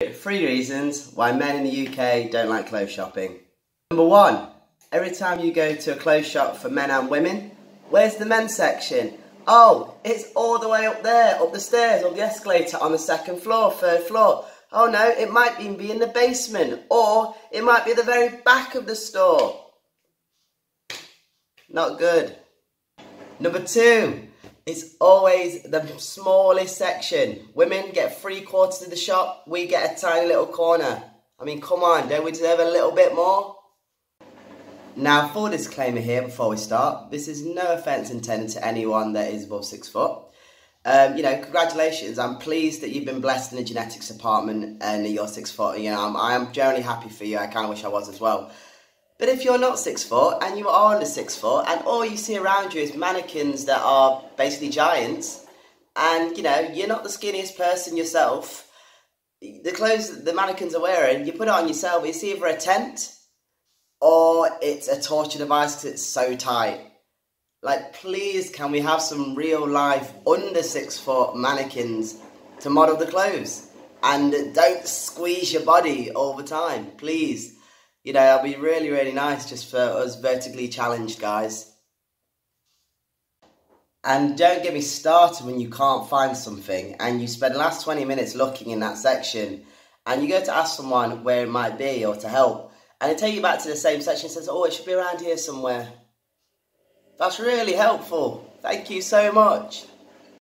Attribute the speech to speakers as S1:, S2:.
S1: Three reasons why men in the UK don't like clothes shopping. Number one, every time you go to a clothes shop for men and women, where's the men's section? Oh, it's all the way up there, up the stairs, up the escalator on the second floor, third floor. Oh no, it might even be in the basement, or it might be the very back of the store. Not good. Number two, it's always the smallest section. Women get three quarters of the shop, we get a tiny little corner. I mean, come on, don't we deserve a little bit more? Now, full disclaimer here before we start, this is no offence intended to anyone that is above six foot. Um, you know, congratulations. I'm pleased that you've been blessed in the genetics department and you're six foot. You know, I'm, I am generally happy for you. I kind of wish I was as well. But if you're not six foot and you are under six foot and all you see around you is mannequins that are basically giants and you know, you're not the skinniest person yourself, the clothes the mannequins are wearing, you put it on yourself, it's either a tent or it's a torture device because it's so tight. Like, please, can we have some real life under six foot mannequins to model the clothes? And don't squeeze your body all the time, please you know, that'll be really, really nice just for us vertically challenged guys. And don't get me started when you can't find something and you spend the last 20 minutes looking in that section and you go to ask someone where it might be or to help and they take you back to the same section and says, oh, it should be around here somewhere. That's really helpful. Thank you so much.